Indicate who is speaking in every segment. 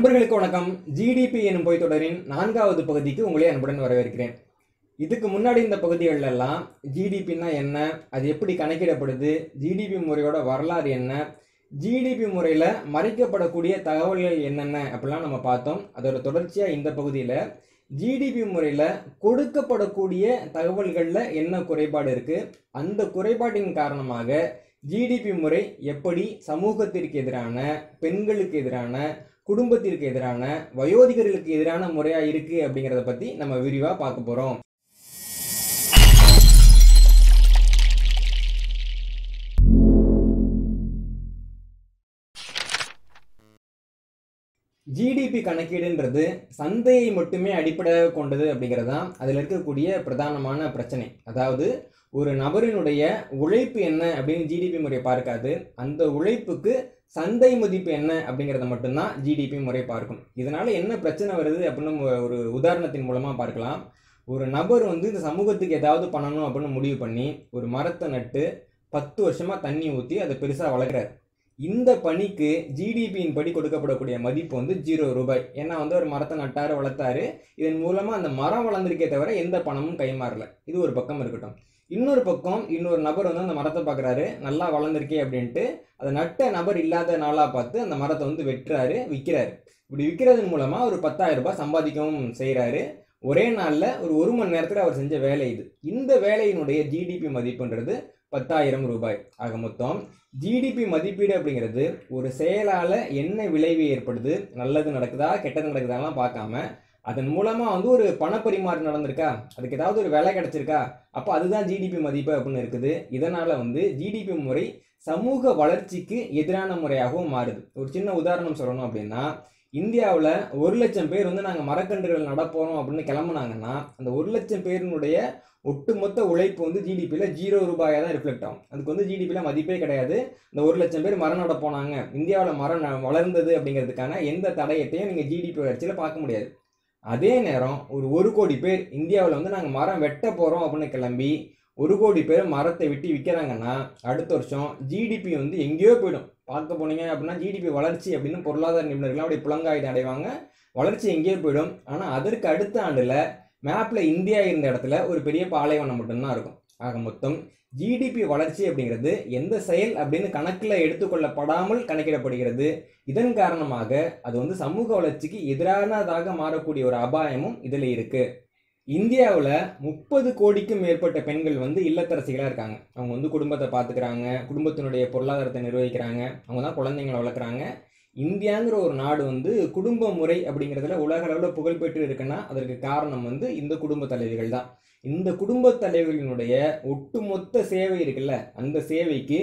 Speaker 1: நண்பர்களுக்கு வணக்கம். ஜிடிபி எனும் பொய் தொடரின் நான்காவது பகுதிக்கு உங்களை அன்புடன் வரவேற்கிறேன். இதுக்கு முன்னாடி இந்த பகுதிகளெல்லாம் ஜிடிபின்னா என்ன அது எப்படி கணக்கிடப்படுது ஜிடிபி முறையோட வரலாறு என்ன ஜிடிபி முறையில் மறைக்கப்படக்கூடிய தகவல்கள் என்னென்ன அப்படிலாம் நம்ம பார்த்தோம். அதோட தொடர்ச்சியாக இந்த பகுதியில் ஜிடிபி முறையில் கொடுக்கப்படக்கூடிய தகவல்களில் என்ன குறைபாடு இருக்குது அந்த குறைபாட்டின் காரணமாக ஜிடிபி முறை எப்படி சமூகத்திற்கு எதிரான பெண்களுக்கு எதிரான குடும்பத்திற்கு எதிரான வயோதிகர்களுக்கு எதிரான முறையாக இருக்குது அப்படிங்கிறத பற்றி நம்ம விரிவாக பார்க்க போகிறோம் ஜிடிபி கணக்கீடுன்றது சந்தையை மட்டுமே அடிப்படையாக கொண்டது அப்படிங்கிறது தான் அதில் இருக்கக்கூடிய பிரதானமான பிரச்சனை. அதாவது ஒரு நபரினுடைய உழைப்பு என்ன அப்படின்னு ஜிடிபி முறை பார்க்காது. அந்த உழைப்புக்கு சந்தை மதிப்பு என்ன அப்படிங்கிறத மட்டும்தான் ஜிடிபி முறை பார்க்கும். இதனால் என்ன பிரச்சனை வருது அப்படின்னு ஒரு உதாரணத்தின் மூலமாக பார்க்கலாம். ஒரு நபர் வந்து இந்த சமூகத்துக்கு ஏதாவது பண்ணணும் அப்படின்னு முடிவு பண்ணி ஒரு மரத்தை நட்டு பத்து வருஷமாக தண்ணி ஊற்றி அதை பெருசாக வளர்க்குறாரு. இந்த பணிக்கு ஜிடிபியின் படி கொடுக்கப்படக்கூடிய மதிப்பு வந்து ஜீரோ ரூபாய். ஏன்னா வந்து ஒரு மரத்தை நட்டாரு வளர்த்தாரு. இதன் மூலமாக அந்த மரம் வளர்ந்துருக்கே தவிர எந்த பணமும் கைமாறல இது ஒரு பக்கம் இருக்கட்டும். இன்னொரு பக்கம் இன்னொரு நபர் வந்து அந்த மரத்தை பார்க்குறாரு நல்லா வளர்ந்துருக்கே அப்படின்ட்டு அதை நட்ட நபர் இல்லாத நாளாக பார்த்து அந்த மரத்தை வந்து வெட்டுறாரு விற்கிறாரு இப்படி விற்கிறதன் மூலமாக ஒரு பத்தாயிரம் ரூபாய் சம்பாதிக்கவும் செய்கிறாரு ஒரே நாளில் ஒரு ஒரு மணி நேரத்தில் அவர் செஞ்ச வேலை இது. இந்த வேலையினுடைய ஜிடிபி மதிப்புன்றது பத்தாயிரம் ரூபாய் ஆக மொத்தம். ஜிடிபி மதிப்பீடு அப்படிங்கிறது ஒரு செயலால் என்ன விளைவு ஏற்படுது நல்லது நடக்குதா கெட்டது நடக்குதாலாம் பார்க்காம அதன் மூலமாக வந்து ஒரு பணப்பரிமாற்றம் நடந்திருக்கா? அதுக்கு ஏதாவது ஒரு வேலை கிடச்சிருக்கா? அப்போ அதுதான் ஜிடிபி மதிப்பு அப்படின்னு இருக்குது. இதனால் வந்து ஜிடிபி முறை சமூக வளர்ச்சிக்கு எதிரான முறையாகவும் மாறுது. ஒரு சின்ன உதாரணம் சொல்லணும் அப்படின்னா இந்தியாவில் ஒரு லட்சம் பேர் வந்து நாங்கள் மரக்கன்றுகள் நடப்போகிறோம் அப்படின்னு கிளம்புனாங்கன்னா அந்த ஒரு லட்சம் பேரினுடைய ஒட்டுமொத்த உழைப்பு வந்து ஜிடிபியில் ஜீரோ ரூபாயாக தான் ரிஃப்ளெக்ட் ஆகும். அதுக்கு வந்து ஜிடிபியில் மதிப்பே கிடையாது. இந்த ஒரு லட்சம் பேர் மரம் நட போனாங்க. இந்தியாவில் மரம் ந- வளர்ந்தது அப்படிங்கிறதுக்கான எந்த தடயத்தையும் நீங்கள் ஜிடிபி வளர்ச்சியில் பார்க்க முடியாது. அதே நேரம் ஒரு ஒரு கோடி பேர் இந்தியாவில் வந்து நாங்கள் மரம் வெட்ட போகிறோம் அப்படின்னு கிளம்பி ஒரு கோடி பேர் மரத்தை வெட்டி விற்கிறாங்கன்னா அடுத்த வருஷம் ஜிடிபி வந்து எங்கேயோ போயிடும். பார்க்க போனீங்க அப்படின்னா ஜிடிபி வளர்ச்சி அப்படின்னு பொருளாதார நிபுணர்கள் அப்படி புலங்காயுதம் அடைவாங்க. வளர்ச்சி எங்கேயோ போயிடும். ஆனால் அதற்கு அடுத்த ஆண்டில் மேப்பில் இந்தியா இருந்த இடத்துல ஒரு பெரிய பாலைவனம் மட்டும்தான் இருக்கும். ஆக மொத்தம் ஜிடிபி வளர்ச்சி அப்படிங்கிறது எந்த செயல் அப்படின்னு கணக்கில் எடுத்துக்கொள்ளப்படாமல் கணக்கிடப்படுகிறது. இதன் காரணமாக அது வந்து சமூக வளர்ச்சிக்கு எதிரானதாக மாறக்கூடிய ஒரு அபாயமும் இதில் இருக்குது இந்தியாவில் முப்பது கோடிக்கும் மேற்பட்ட பெண்கள் வந்து இல்லத்தரசிகளாக இருக்காங்க. அவங்க வந்து குடும்பத்தை பார்த்துக்கிறாங்க குடும்பத்தினுடைய பொருளாதாரத்தை நிர்வகிக்கிறாங்க அவங்க தான் குழந்தைங்களை வளர்க்குறாங்க. இந்தியாங்கிற ஒரு நாடு வந்து குடும்ப முறை அப்படிங்கிறதுல உலக அளவில் புகழ்பெற்று இருக்குன்னா அதற்கு காரணம் வந்து இந்த குடும்ப தலைவிகள் தான். இந்த குடும்ப தலைவர்களினுடைய ஒட்டுமொத்த சேவை இருக்குல்ல அந்த சேவைக்கு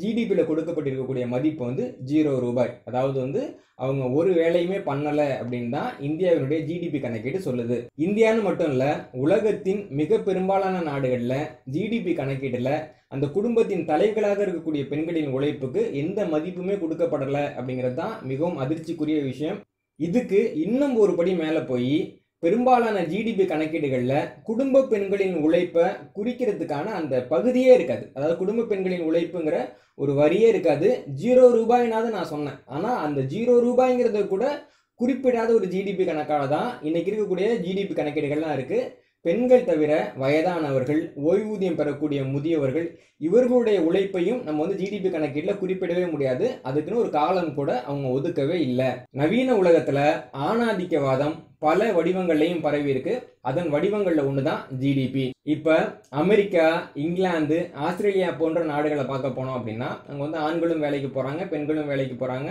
Speaker 1: ஜிடிபியில் கொடுக்கப்பட்டிருக்கக்கூடிய மதிப்பு வந்து ஜீரோ ரூபாய். அதாவது வந்து அவங்க ஒரு வேலையுமே பண்ணலை அப்படின்னு தான் இந்தியாவினுடைய ஜிடிபி கணக்கீடு சொல்லுது. இந்தியான்னு மட்டும் இல்லை உலகத்தின் மிக பெரும்பாலான நாடுகளில் ஜிடிபி கணக்கீட்டில் அந்த குடும்பத்தின் தலைவர்களாக இருக்கக்கூடிய பெண்களின் உழைப்புக்கு எந்த மதிப்புமே கொடுக்கப்படலை அப்படிங்கிறது தான் மிகவும் அதிர்ச்சிக்குரிய விஷயம். இதுக்கு இன்னும் ஒரு படி மேலே போய் பெரும்பாலான ஜிடிபி கணக்கீடுகளில் குடும்ப பெண்களின் உழைப்பை குறிக்கிறதுக்கான அந்த பகுதியே இருக்காது. அதாவது குடும்ப பெண்களின் உழைப்புங்கிற ஒரு வரியே இருக்காது. ஜீரோ ரூபாய்னாவது நான் சொன்னேன். ஆனால் அந்த ஜீரோ ரூபாய்ங்கிறத கூட குறிப்பிடாத ஒரு ஜிடிபி கணக்காக தான் இன்னைக்கு இருக்கக்கூடிய ஜிடிபி கணக்கீடுகள்லாம் இருக்குது பெண்கள் தவிர வயதானவர்கள் ஓய்வூதியம் பெறக்கூடிய முதியவர்கள் இவர்களுடைய உழைப்பையும் நம்ம வந்து ஜிடிபி கணக்கீட்டில் குறிப்பிடவே முடியாது. அதுக்குன்னு ஒரு காலம் கூட அவங்க ஒதுக்கவே இல்லை. நவீன உலகத்தில் ஆணாதிக்கவாதம் பல வடிவங்கள்லையும் பரவி இருக்கு. அதன் வடிவங்களில் ஒன்று தான் ஜிடிபி இப்போ அமெரிக்கா இங்கிலாந்து ஆஸ்திரேலியா போன்ற நாடுகளை பார்க்க போனோம் அப்படின்னா அங்கே வந்து ஆண்களும் வேலைக்கு போகிறாங்க பெண்களும் வேலைக்கு போகிறாங்க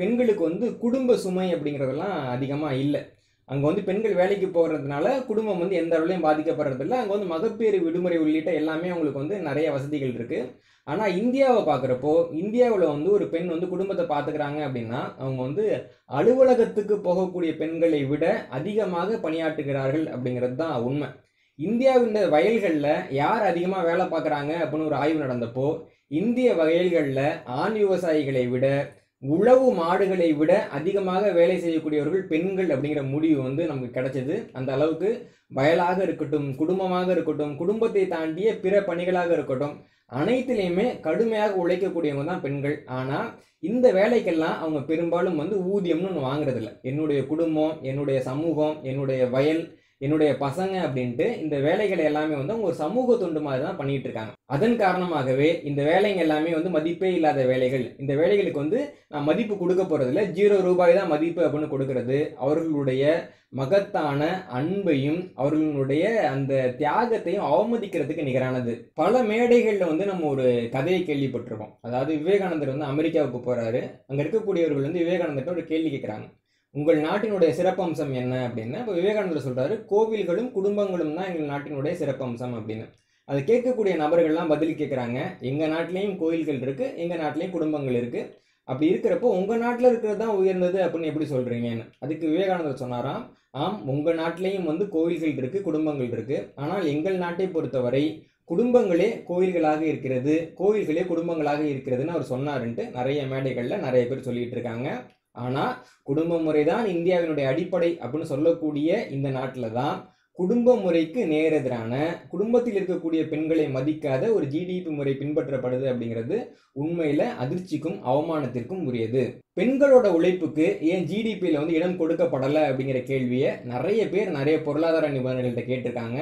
Speaker 1: பெண்களுக்கு வந்து குடும்ப சுமை அப்படிங்கிறதெல்லாம் அதிகமாக இல்லை. அங்கே வந்து பெண்கள் வேலைக்கு போகிறதுனால குடும்பம் வந்து எந்த அளவுலையும் பாதிக்கப்படுறதில்ல அங்கே வந்து மகப்பேறு விடுமுறை உள்ளிட்ட எல்லாமே அவங்களுக்கு வந்து நிறைய வசதிகள் இருக்குது ஆனால் இந்தியாவை பார்க்குறப்போ இந்தியாவில் வந்து ஒரு பெண் வந்து குடும்பத்தை பார்த்துக்கிறாங்க அப்படின்னா அவங்க வந்து அலுவலகத்துக்கு போகக்கூடிய பெண்களை விட அதிகமாக பணியாற்றுகிறார்கள் அப்படிங்கிறது தான் உண்மை. இந்தியாவின் வயல்களில் யார் அதிகமாக வேலை பார்க்குறாங்க அப்படின்னு ஒரு ஆய்வு நடந்தப்போ இந்திய வயல்களில் ஆண் விவசாயிகளை விட உழவு மாடுகளை விட அதிகமாக வேலை செய்யக்கூடியவர்கள் பெண்கள் அப்படிங்கிற முடிவு வந்து நமக்கு கிடைச்சது. அந்த அளவுக்கு வயலாக இருக்கட்டும் குடும்பமாக இருக்கட்டும் குடும்பத்தை தாண்டிய பிற பணிகளாக இருக்கட்டும் அனைத்துலேயுமே கடுமையாக உழைக்கக்கூடியவங்க தான் பெண்கள். ஆனால் இந்த வேலைக்கெல்லாம் அவங்க பெரும்பாலும் வந்து ஊதியம்னு ஒன்று வாங்குறதில்ல. என்னுடைய குடும்பம் என்னுடைய சமூகம் என்னுடைய வயல் என்னுடைய பசங்க அப்படின்ட்டு இந்த வேலைகளை எல்லாமே வந்து அவங்க ஒரு சமூக தொண்டு மாதிரி தான் பண்ணிட்டு இருக்காங்க. அதன் காரணமாகவே இந்த வேலைங்க எல்லாமே வந்து மதிப்பே இல்லாத வேலைகள். இந்த வேலைகளுக்கு வந்து நான் மதிப்பு கொடுக்க போறதில்ல. ஜீரோ ரூபாய் தான் மதிப்பு அப்படின்னு கொடுக்கறது. அவர்களுடைய மகத்தான அன்பையும் அவர்களுடைய அந்த தியாகத்தையும் அவமதிக்கிறதுக்கு நிகரானது. பல மேடைகளில் வந்து நம்ம ஒரு கதையை கேள்விப்பட்டிருக்கோம். அதாவது விவேகானந்தர் வந்து அமெரிக்காவுக்கு போறாரு. அங்க இருக்கக்கூடியவர்கள் வந்து விவேகானந்தர்கிட்ட ஒரு கேள்வி கேட்குறாங்க உங்கள் நாட்டினுடைய சிறப்பம்சம் என்ன அப்படின்னு இப்போ விவேகானந்தர் சொல்கிறாரு கோவில்களும் குடும்பங்களும் தான் எங்கள் நாட்டினுடைய சிறப்பம்சம் அப்படின்னு. அதை கேட்கக்கூடிய நபர்கள்லாம் பதில் கேட்குறாங்க எங்கள் நாட்டிலையும் கோயில்கள் இருக்குது எங்கள் நாட்டிலையும் குடும்பங்கள் இருக்குது அப்படி இருக்கிறப்போ உங்கள் நாட்டில் இருக்கிறது தான் உயர்ந்தது அப்படின்னு எப்படி சொல்கிறீங்கன்னு அதுக்கு விவேகானந்தர் சொன்னாராம் ஆம் உங்கள் நாட்டிலையும் வந்து கோயில்கள் இருக்குது குடும்பங்கள் இருக்குது ஆனால் எங்கள் நாட்டை பொறுத்தவரை குடும்பங்களே கோயில்களாக இருக்கிறது கோயில்களே குடும்பங்களாக இருக்கிறதுன்னு அவர் சொன்னாருன்ட்டு நிறைய மேடைகளில் நிறைய பேர் சொல்லிகிட்டு இருக்காங்க. ஆனால் குடும்ப முறை தான் இந்தியாவினுடைய அடிப்படை அப்படின்னு சொல்லக்கூடிய இந்த நாட்டில் தான் குடும்ப முறைக்கு நேரெதிரான குடும்பத்தில் இருக்கக்கூடிய பெண்களை மதிக்காத ஒரு ஜிடிபி முறை பின்பற்றப்படுது அப்படிங்கிறது உண்மையில் அதிர்ச்சிக்கும் அவமானத்திற்கும் உரியது. பெண்களோட உழைப்புக்கு ஏன் ஜிடிபியில் வந்து இடம் கொடுக்கப்படலை அப்படிங்கிற கேள்வியை நிறைய பேர் நிறைய பொருளாதார நிபுணர்கள்ட்ட கேட்டிருக்காங்க.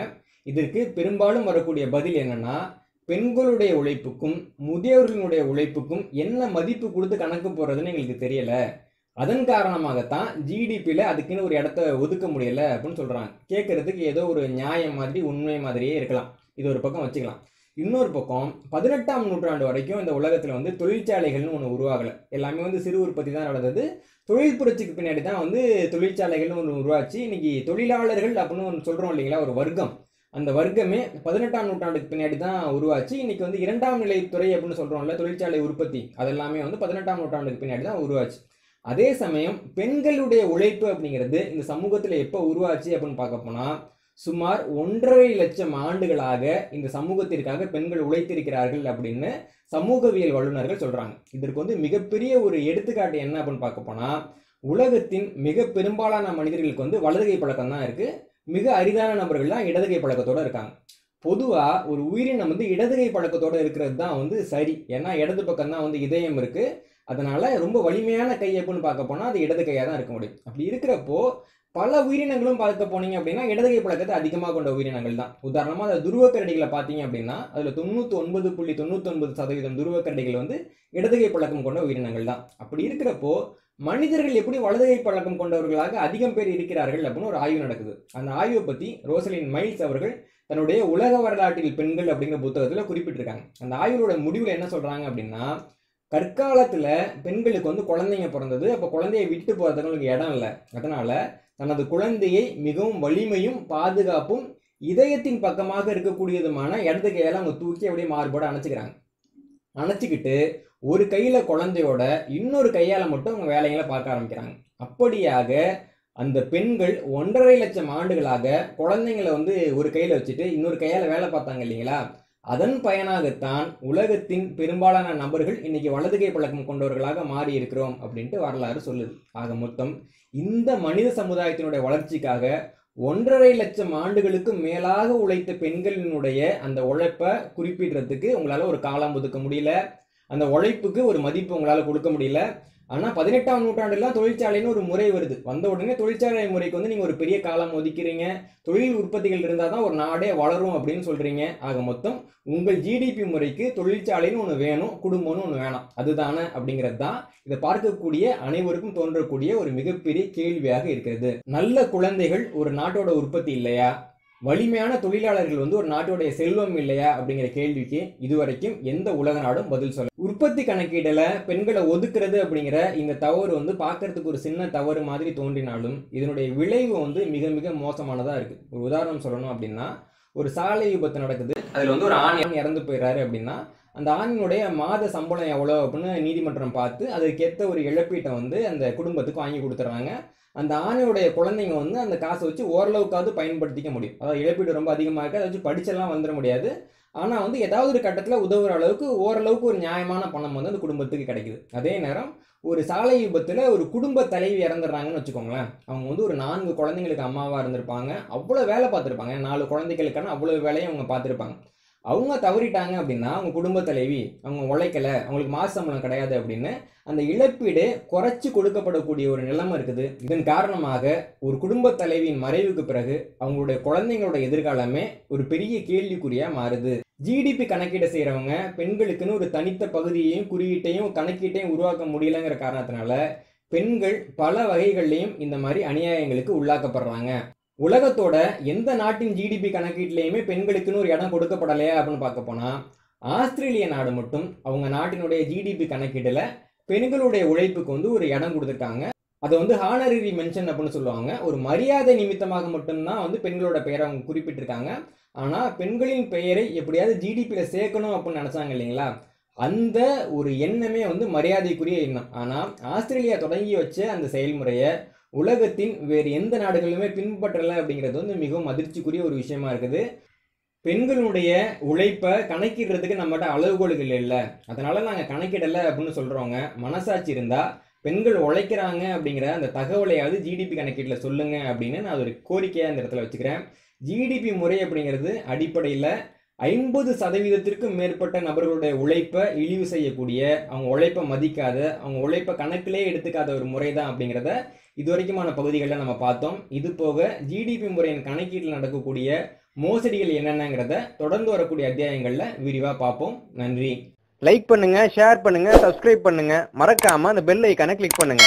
Speaker 1: இதற்கு பெரும்பாலும் வரக்கூடிய பதில் என்னன்னா பெண்களுடைய உழைப்புக்கும் முதியவர்களுடைய உழைப்புக்கும் என்ன மதிப்பு கொடுத்து கணக்கு போடுறதுன்னு எங்களுக்கு தெரியலை. அதன் காரணமாகத்தான் ஜிடிபியில் அதுக்குன்னு ஒரு இடத்த ஒதுக்க முடியலை அப்படின்னு சொல்கிறாங்க கேட்குறதுக்கு ஏதோ ஒரு நியாயம் மாதிரி உண்மை மாதிரியே இருக்கலாம். இது ஒரு பக்கம் வச்சுக்கலாம். இன்னொரு பக்கம் பதினெட்டாம் நூற்றாண்டு வரைக்கும் இந்த உலகத்தில் வந்து தொழிற்சாலைகள்னு ஒன்று உருவாகலை. எல்லாமே வந்து சிறு உற்பத்தி தான் நடந்தது. தொழில் புரட்சிக்கு பின்னாடி தான் வந்து தொழிற்சாலைகள்னு ஒன்று உருவாச்சு. இன்னைக்கு தொழிலாளர்கள் அப்படின்னு ஒன்று சொல்கிறோம் இல்லைங்களா ஒரு வர்க்கம். அந்த வர்க்கமே பதினெட்டாம் நூற்றாண்டுக்கு பின்னாடி தான் உருவாச்சு. இன்னைக்கு வந்து இரண்டாம் நிலை துறை அப்படின்னு சொல்கிறோம்ல தொழிற்சாலை உற்பத்தி. அதெல்லாமே வந்து பதினெட்டாம் நூற்றாண்டுக்கு பின்னாடி தான் உருவாச்சு. அதே சமயம் பெண்களுடைய உழைப்பு அப்படிங்கிறது இந்த சமூகத்தில் எப்போ உருவாச்சு அப்படின்னு பார்க்க போனால் சுமார் ஒன்றரை லட்சம் ஆண்டுகளாக இந்த சமூகத்திற்காக பெண்கள் உழைத்திருக்கிறார்கள் அப்படின்னு சமூகவியல் வல்லுநர்கள் சொல்கிறாங்க இதற்கு வந்து மிகப்பெரிய ஒரு எடுத்துக்காட்டு என்ன அப்படின்னு பார்க்க போனால் உலகத்தின் மிக பெரும்பாலான மனிதர்களுக்கு வந்து வலதுகை பழக்கம் தான் இருக்குது மிக அரிதான நபர்கள் தான் இடதுகை பழக்கத்தோடு இருக்காங்க. பொதுவாக ஒரு உயிரினம் வந்து இடதுகை பழக்கத்தோடு இருக்கிறது தான் வந்து சரி. ஏன்னா இடது பக்கம் தான் வந்து இதயம் இருக்குது அதனால ரொம்ப வலிமையான கை எப்படின்னு பார்க்க போனால் அது இடது கையாக தான் இருக்க முடியும். அப்படி இருக்கிறப்போ பல உயிரினங்களும் பார்க்க போனீங்க அப்படின்னா இடதுகை பழக்கத்தை அதிகமாக கொண்ட உயிரினங்கள் தான். உதாரணமாக அந்த துருவக்கரடிகளை பார்த்தீங்க அப்படின்னா அதில் தொண்ணூற்றி ஒன்பது புள்ளி தொண்ணூத்தொன்பது சதவீதம் துருவக்கரடிகள் வந்து இடதுகை பழக்கம் கொண்ட உயிரினங்கள் தான். அப்படி இருக்கிறப்போ மனிதர்கள் எப்படி வலதுகை பழக்கம் கொண்டவர்களாக அதிகம் பேர் இருக்கிறார்கள் அப்படின்னு ஒரு ஆய்வு நடக்குது. அந்த ஆய்வை பற்றி ரோசலின் மைல்ஸ் அவர்கள் தன்னுடைய உலக வரலாற்றில் பெண்கள் அப்படிங்கிற புத்தகத்தில் குறிப்பிட்டிருக்காங்க. அந்த ஆய்வோட முடிவில் என்ன சொல்கிறாங்க அப்படின்னா கற்காலத்தில் பெண்களுக்கு வந்து குழந்தைங்க பிறந்தது. அப்போ குழந்தையை விட்டு போகிறதுக்கு இடம் இல்லை. அதனால் தனது குழந்தையை மிகவும் வலிமையும் பாதுகாப்பும் இதயத்தின் பக்கமாக இருக்கக்கூடியதுமான இடது கையால் அவங்க தூக்கி அப்படியே மாறுபாடு அணைச்சிக்கிறாங்க. அணைச்சிக்கிட்டு ஒரு கையில் குழந்தையோட இன்னொரு கையால் மட்டும் அவங்க வேலைகளை பார்க்க ஆரம்பிக்கிறாங்க. அப்படியாக அந்த பெண்கள் ஒன்றரை லட்சம் ஆண்டுகளாக குழந்தைங்களை வந்து ஒரு கையில் வச்சுட்டு இன்னொரு கையால் வேலை பார்த்தாங்க இல்லைங்களா? அதன் பயனாகத்தான் உலகத்தின் பெரும்பாலான நபர்கள் இன்னைக்கு வலதுகை பழக்கம் கொண்டவர்களாக மாறி இருக்கிறோம் அப்படின்ட்டு வரலாறு சொல்லுது. ஆக மொத்தம் இந்த மனித சமுதாயத்தினுடைய வளர்ச்சிக்காக ஒன்றரை லட்சம் ஆண்டுகளுக்கு மேலாக உழைத்த பெண்களினுடைய அந்த உழைப்பை குறிப்பிடுறதுக்கு உங்களால் ஒரு காலம் ஒதுக்க முடியல. அந்த உழைப்புக்கு ஒரு மதிப்பு உங்களால் கொடுக்க முடியல. ஆனால் பதினெட்டாம் நூற்றாண்டுலாம் தொழிற்சாலைன்னு ஒரு முறை வருது. வந்த உடனே தொழிற்சாலை முறைக்கு வந்து நீங்கள் ஒரு பெரிய காலம் ஒதுக்கிறீங்க. தொழில் உற்பத்திகள் இருந்தால் தான் ஒரு நாடே வளரும் அப்படின்னு சொல்கிறீங்க ஆக மொத்தம் உங்கள் ஜிடிபி முறைக்கு தொழிற்சாலைன்னு ஒன்று வேணும் குடும்பம்னு ஒன்று வேணாம். அதுதானே அப்படிங்கிறது தான் இதை பார்க்கக்கூடிய அனைவருக்கும் தோன்றக்கூடிய ஒரு மிகப்பெரிய கேள்வியாக இருக்கிறது. நல்ல குழந்தைகள் ஒரு நாட்டோட உற்பத்தி இல்லையா? வலிமையான தொழிலாளர்கள் வந்து ஒரு நாட்டுடைய செல்வம் இல்லையா அப்படிங்கிற கேள்விக்கு இதுவரைக்கும் எந்த உலக நாடும் பதில் சொல்ல உற்பத்தி கணக்கீடுல பெண்களை ஒதுக்குறது அப்படிங்கிற இந்த தவறு வந்து பார்க்கறதுக்கு ஒரு சின்ன தவறு மாதிரி தோன்றினாலும் இதனுடைய விளைவு வந்து மிக மிக மோசமானதா இருக்கு. ஒரு உதாரணம் சொல்லணும் அப்படின்னா ஒரு சாலை விபத்து நடக்குது. அதுல வந்து ஒரு ஆண் இறந்து போயிடுறாரு அப்படின்னா அந்த ஆணினுடைய மாத சம்பளம் எவ்வளோ அப்படின்னு நீதிமன்றம் பார்த்து அதுக்கேற்ற ஒரு இழப்பீட்டை வந்து அந்த குடும்பத்துக்கு வாங்கி கொடுத்துட்றாங்க. அந்த ஆணையுடைய குழந்தைங்க வந்து அந்த காசை வச்சு ஓரளவுக்காவது பயன்படுத்திக்க முடியும். அதாவது இழப்பீடு ரொம்ப அதிகமாக இருக்குது அதை வச்சு படிச்செல்லாம் வந்துட முடியாது. ஆனால் வந்து ஏதாவது ஒரு கட்டத்தில் உதவுற அளவுக்கு ஓரளவுக்கு ஒரு நியாயமான பணம் வந்து அந்த குடும்பத்துக்கு கிடைக்குது. அதே நேரம் ஒரு சாலை விபத்தில் ஒரு குடும்ப தலைவி இறந்துடுறாங்கன்னு வச்சுக்கோங்களேன். அவங்க வந்து ஒரு நான்கு குழந்தைங்களுக்கு அம்மாவாக இருந்திருப்பாங்க. அவ்வளோ வேலை பார்த்துருப்பாங்க. நாலு குழந்தைகளுக்கான அவ்வளோ வேலையும் அவங்க பார்த்துருப்பாங்க. அவங்க தவறிட்டாங்க அப்படின்னா அவங்க குடும்ப தலைவி அவங்க உழைக்கல அவங்களுக்கு மாச சம்பளம் கிடையாது அப்படின்னு அந்த இழப்பீடு குறைச்சி கொடுக்கப்படக்கூடிய ஒரு நிலைமை இருக்குது. இதன் காரணமாக ஒரு குடும்ப தலைவியின் மறைவுக்கு பிறகு அவங்களுடைய குழந்தைங்களோட எதிர்காலமே ஒரு பெரிய கேள்விக்குறியா மாறுது. ஜிடிபி கணக்கீடு செய்கிறவங்க பெண்களுக்குன்னு ஒரு தனித்த பகுதியையும் குறியீட்டையும் கணக்கீட்டையும் உருவாக்க முடியலங்கிற காரணத்தினால பெண்கள் பல வகைகள்லையும் இந்த மாதிரி அநியாயங்களுக்கு உள்ளாக்கப்படுறாங்க. உலகத்தோட எந்த நாட்டின் ஜிடிபி கணக்கீட்லேயுமே பெண்களுக்குன்னு ஒரு இடம் கொடுக்கப்படலையா அப்படின்னு பார்க்க போனால் ஆஸ்திரேலிய நாடு மட்டும் அவங்க நாட்டினுடைய ஜிடிபி கணக்கீட்டில் பெண்களுடைய உழைப்புக்கு வந்து ஒரு இடம் கொடுத்துருக்காங்க. அதை வந்து ஹானரரி மென்ஷன் அப்படின்னு சொல்லுவாங்க. ஒரு மரியாதை நிமித்தமாக மட்டும்தான் வந்து பெண்களோட பெயரை அவங்க குறிப்பிட்டிருக்காங்க. ஆனால் பெண்களின் பெயரை எப்படியாவது ஜிடிபியில் சேர்க்கணும் அப்படின்னு நினச்சாங்க இல்லைங்களா? அந்த ஒரு எண்ணமே வந்து மரியாதைக்குரிய எண்ணம். ஆனால் ஆஸ்திரேலியா தொடங்கி வச்ச அந்த செயல்முறையை உலகத்தின் வேறு எந்த நாடுகளுமே பின்பற்றலை அப்படிங்கிறது வந்து மிகவும் அதிர்ச்சிக்குரிய ஒரு விஷயமா இருக்குது. பெண்களுடைய உழைப்பை கணக்கிடுறதுக்கு நம்மகிட்ட அளவுகோல்கள் இல்லை. அதனால நாங்கள் கணக்கிடலை அப்படின்னு சொல்கிறவங்க மனசாட்சி இருந்தால் பெண்கள் உழைக்கிறாங்க அப்படிங்கிற அந்த தகவலையாவது ஜிடிபி கணக்கீட்டில் சொல்லுங்கள் அப்படின்னு நான் ஒரு கோரிக்கையாக அந்த இடத்துல வச்சுக்கிறேன். ஜிடிபி முறை அப்படிங்கிறது அடிப்படையில் ஐம்பது சதவீதத்திற்கும் மேற்பட்ட நபர்களுடைய உழைப்பை இழிவு செய்யக்கூடிய அவங்க உழைப்பை மதிக்காத அவங்க உழைப்பை கணக்கிலே எடுத்துக்காத ஒரு முறை தான் அப்படிங்கிறத இது வரைக்குமான பகுதிகளில் நம்ம பார்த்தோம். இது போக ஜிடிபி முறையின் கணக்கீட்டில் நடக்கக்கூடிய மோசடிகள் என்னென்னங்கிறத தொடர்ந்து வரக்கூடிய அத்தியாயங்களில் விரிவாக பார்ப்போம். நன்றி.
Speaker 2: லைக் பண்ணுங்க ஷேர் பண்ணுங்க சப்ஸ்கிரைப் பண்ணுங்க. மறக்காம அந்த பெல் ஐக்கானை கிளிக் பண்ணுங்க.